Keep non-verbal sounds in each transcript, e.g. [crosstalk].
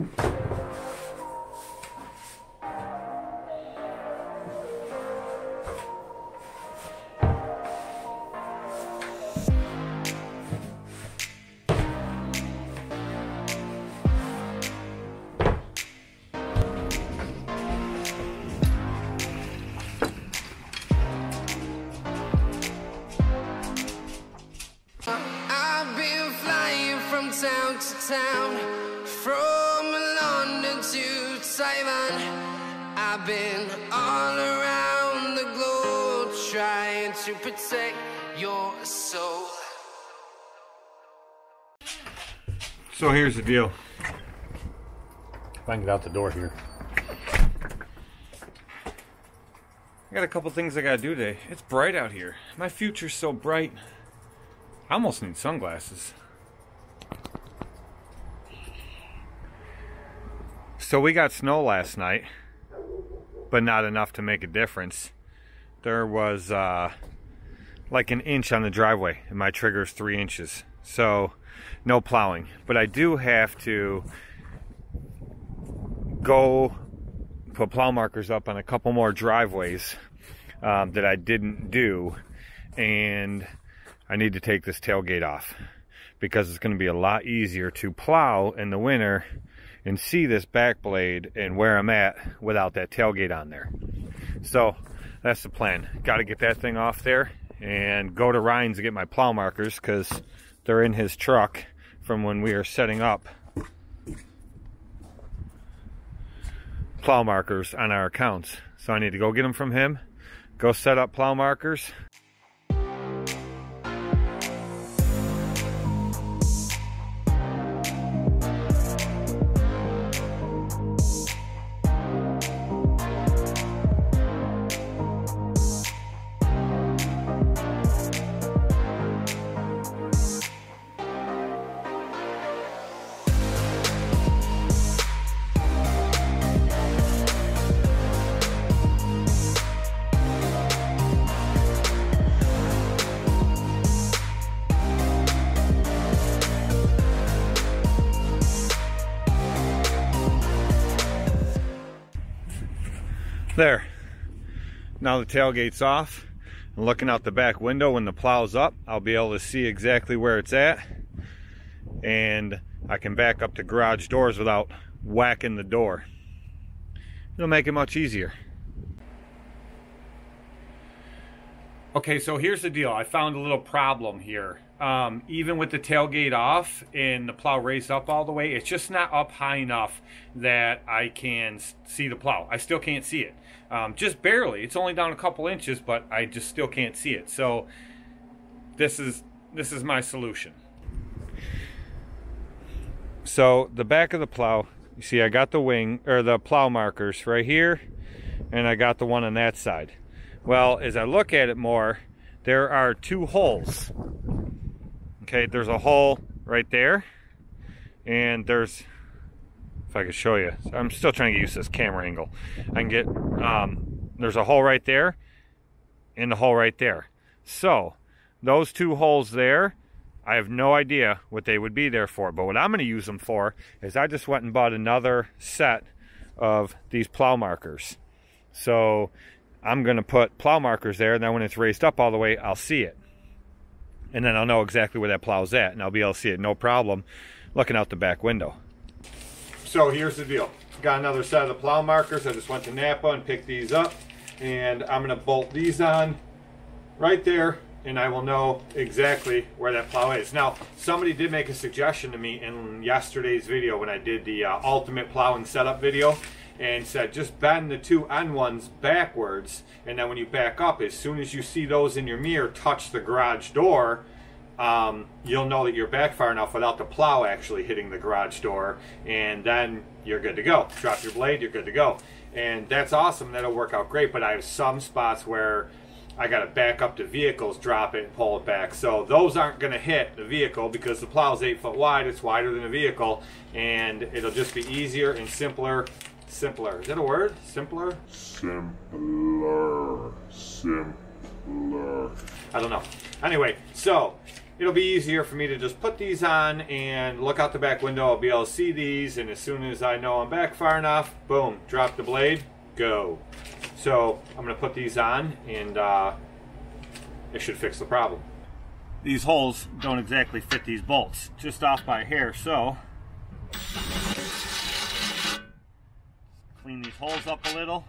I've to Taiwan. I've been all around the globe trying to protect your soul. So here's the deal. If I can get out the door here. I got a couple things I gotta do today. It's bright out here. My future's so bright. I almost need sunglasses. So we got snow last night, but not enough to make a difference. There was uh, like an inch on the driveway, and my trigger is three inches. So no plowing. But I do have to go put plow markers up on a couple more driveways um, that I didn't do. And I need to take this tailgate off because it's going to be a lot easier to plow in the winter and see this back blade and where I'm at without that tailgate on there. So that's the plan. Got to get that thing off there and go to Ryan's to get my plow markers because they're in his truck from when we are setting up plow markers on our accounts. So I need to go get them from him, go set up plow markers, There. Now the tailgate's off. I'm looking out the back window when the plow's up. I'll be able to see exactly where it's at. And I can back up the garage doors without whacking the door. It'll make it much easier. Okay, so here's the deal. I found a little problem here. Um, even with the tailgate off and the plow raised up all the way, it's just not up high enough that I can see the plow. I still can't see it. Um, just barely. It's only down a couple inches, but I just still can't see it. So this is this is my solution. So the back of the plow, you see I got the wing or the plow markers right here, and I got the one on that side. Well, as I look at it more, there are two holes. Okay, there's a hole right there, and there's, if I could show you, I'm still trying to to this camera angle. I can get, um, there's a hole right there, and the hole right there. So, those two holes there, I have no idea what they would be there for, but what I'm going to use them for is I just went and bought another set of these plow markers. So I'm going to put plow markers there, and then when it's raised up all the way, I'll see it. And then I'll know exactly where that plow's at, and I'll be able to see it no problem looking out the back window. So here's the deal. Got another set of the plow markers. I just went to Napa and picked these up, and I'm going to bolt these on right there, and I will know exactly where that plow is. Now, somebody did make a suggestion to me in yesterday's video when I did the uh, ultimate plowing setup video and said just bend the two end ones backwards and then when you back up as soon as you see those in your mirror touch the garage door um, you'll know that you're back far enough without the plow actually hitting the garage door and then you're good to go drop your blade you're good to go and that's awesome that'll work out great but I have some spots where I got to back up the vehicles, drop it, and pull it back. So those aren't to hit the vehicle because the plow is eight foot wide. It's wider than the vehicle, and it'll just be easier and simpler Simpler. Is that a word? Simpler? Simpler. Simpler. I don't know. Anyway, so it'll be easier for me to just put these on and look out the back window. I'll be able to see these, and as soon as I know I'm back far enough, boom, drop the blade, go. So I'm going to put these on, and uh, it should fix the problem. These holes don't exactly fit these bolts, just off by a hair, so clean these holes up a little.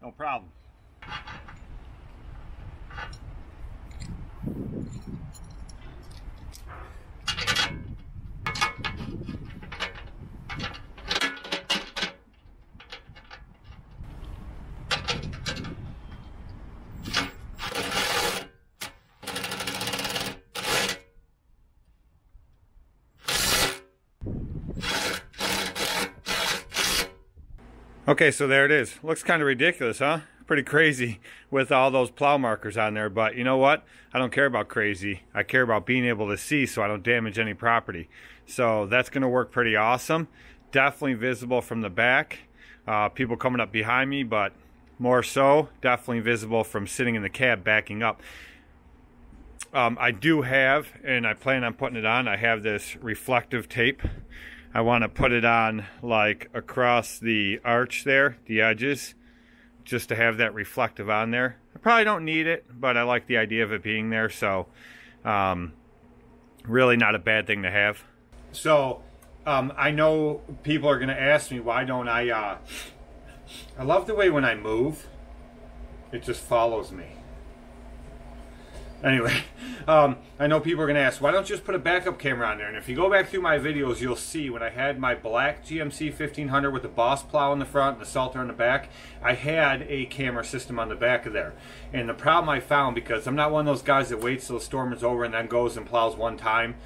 No problem. Okay, so there it is. Looks kind of ridiculous, huh? Pretty crazy with all those plow markers on there, but you know what? I don't care about crazy. I care about being able to see so I don't damage any property. So that's going to work pretty awesome. Definitely visible from the back. Uh, people coming up behind me, but more so, definitely visible from sitting in the cab backing up. Um, I do have, and I plan on putting it on, I have this reflective tape I want to put it on like across the arch there, the edges, just to have that reflective on there. I probably don't need it, but I like the idea of it being there, so um, really not a bad thing to have. So um, I know people are going to ask me, why don't I, uh, I love the way when I move, it just follows me. Anyway, [laughs] um, I know people are going to ask, why don't you just put a backup camera on there? And if you go back through my videos, you'll see when I had my black GMC 1500 with the Boss plow in the front and the Salter in the back, I had a camera system on the back of there. And the problem I found, because I'm not one of those guys that waits till the storm is over and then goes and plows one time,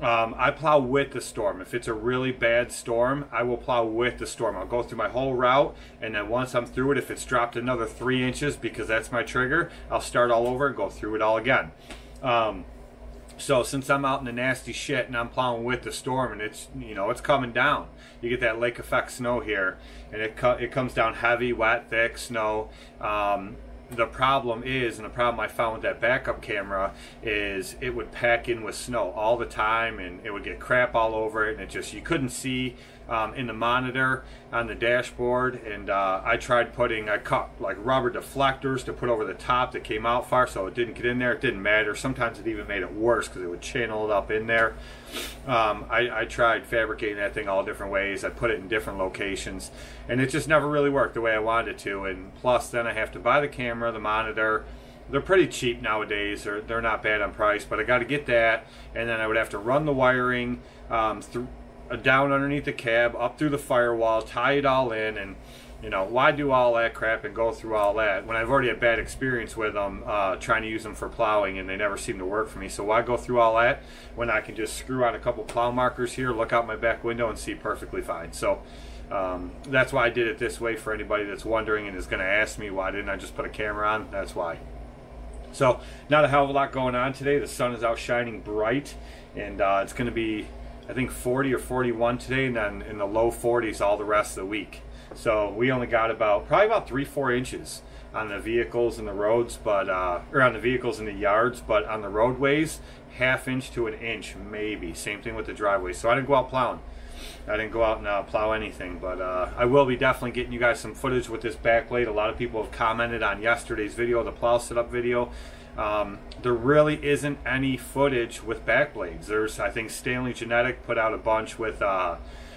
um, I plow with the storm. If it's a really bad storm, I will plow with the storm. I'll go through my whole route, and then once I'm through it, if it's dropped another three inches because that's my trigger, I'll start all over and go through it all again. Um, so since I'm out in the nasty shit and I'm plowing with the storm and it's you know it's coming down, you get that lake effect snow here, and it co- it comes down heavy, wet, thick snow. Um, the problem is, and the problem I found with that backup camera is it would pack in with snow all the time and it would get crap all over it and it just, you couldn't see um, in the monitor on the dashboard. And uh, I tried putting I cut like rubber deflectors to put over the top that came out far so it didn't get in there. It didn't matter. Sometimes it even made it worse because it would channel it up in there. Um, I, I, tried fabricating that thing all different ways. I put it in different locations and it just never really worked the way I wanted it to. And plus then I have to buy the camera the monitor they're pretty cheap nowadays. They're, they're not bad on price, but I got to get that, and then I would have to run the wiring um, through down underneath the cab, up through the firewall, tie it all in, and you know why do all that crap and go through all that when I've already had bad experience with them uh, trying to use them for plowing and they never seem to work for me. So why go through all that when I can just screw on a couple plow markers here, look out my back window, and see perfectly fine. So. Um, that's why I did it this way for anybody that's wondering and is going to ask me why didn't I just put a camera on. That's why. So, not a hell of a lot going on today. The sun is out shining bright, and uh, it's going to be I think 40 or 41 today, and then in the low 40s all the rest of the week. So we only got about probably about three four inches on the vehicles and the roads, but uh, or on the vehicles in the yards, but on the roadways, half inch to an inch maybe. Same thing with the driveways. So I didn't go out plowing. I didn't go out and uh, plow anything, but uh, I will be definitely getting you guys some footage with this back blade. A lot of people have commented on yesterday's video, the plow setup video. Um, there really isn't any footage with backblades. There's, I think, Stanley Genadek put out a bunch with uh,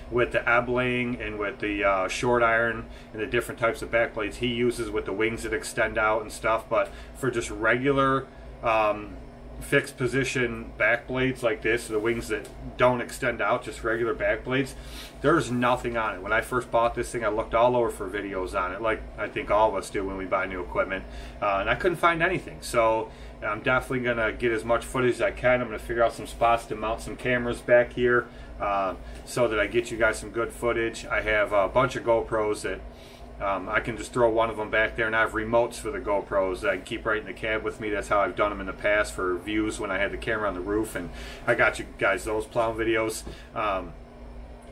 with the Ebling and with the uh, short iron and the different types of back blades he uses with the wings that extend out and stuff. But for just regular um, fixed position back blades like this, the wings that don't extend out, just regular back blades, there's nothing on it. When I first bought this thing, I looked all over for videos on it, like I think all of us do when we buy new equipment, uh, and I couldn't find anything. So I'm definitely going to get as much footage as I can. I'm going to figure out some spots to mount some cameras back here uh, so that I get you guys some good footage. I have a bunch of GoPros that um, I can just throw one of them back there, and I have remotes for the GoPros that I keep right in the cab with me. That's how I've done them in the past for views when I had the camera on the roof, and I got you guys those plow videos. Um,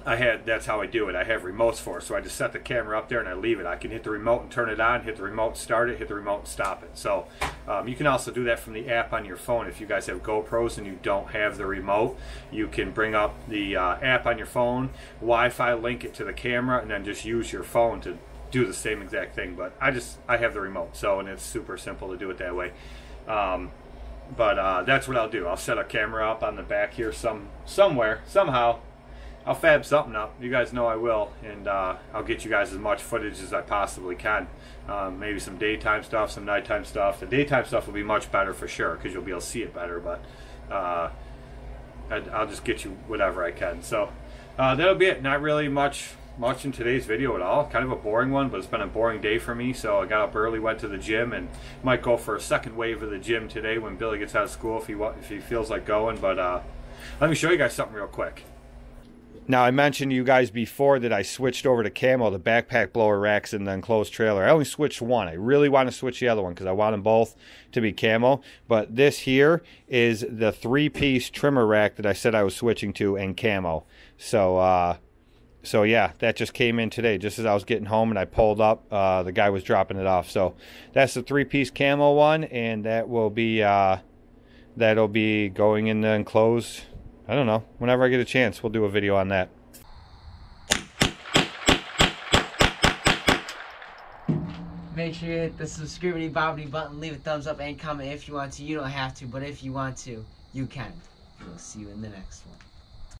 I had that's how I do it. I have remotes for it, so I just set the camera up there and I leave it. I can hit the remote and turn it on, hit the remote, start it, hit the remote, stop it. So um, you can also do that from the app on your phone. If you guys have GoPros and you don't have the remote, you can bring up the uh, app on your phone, Wi-Fi link it to the camera, and then just use your phone to do the same exact thing. But I just I have the remote, so and it's super simple to do it that way. Um, but uh, that's what I'll do. I'll set a camera up on the back here some somewhere somehow I'll fab something up. You guys know I will, and uh, I'll get you guys as much footage as I possibly can. Um, maybe some daytime stuff, some nighttime stuff. The daytime stuff will be much better for sure because you'll be able to see it better. But uh, I'll just get you whatever I can. So uh, that'll be it. Not really much much in today's video at all. Kind of a boring one, but it's been a boring day for me. So I got up early, went to the gym, and might go for a second wave of the gym today when Billy gets out of school if he if he feels like going. But uh, let me show you guys something real quick. Now, I mentioned to you guys before that I switched over to camo, the backpack blower racks and the enclosed trailer. I only switched one. I really want to switch the other one because I want them both to be camo. But this here is the three-piece trimmer rack that I said I was switching to and camo. So, uh, so yeah, that just came in today, just as I was getting home and I pulled up. Uh, the guy was dropping it off. So that's the three-piece camo one, and that will be uh, that'll be going in the enclosed I don't know. Whenever I get a chance, we'll do a video on that. Make sure you hit the subscribe bobbity button, leave a thumbs up, and comment if you want to. You don't have to, but if you want to, you can. We'll see you in the next one.